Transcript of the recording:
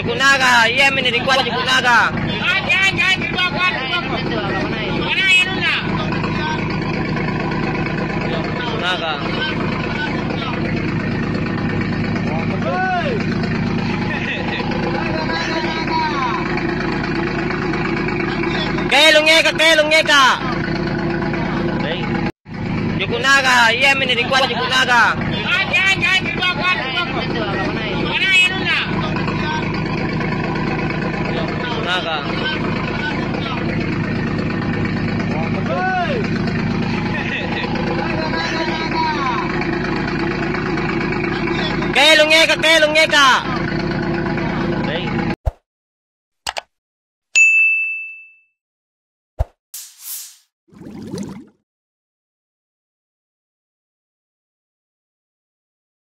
Jukunaga, iya menirikuan Jukunaga. Jukunaga. Kelong ngeka, kelong ngeka. Jukunaga, iya menirikuan Jukunaga. Jukunaga. Tanaka. Kelong eka, kelong eka.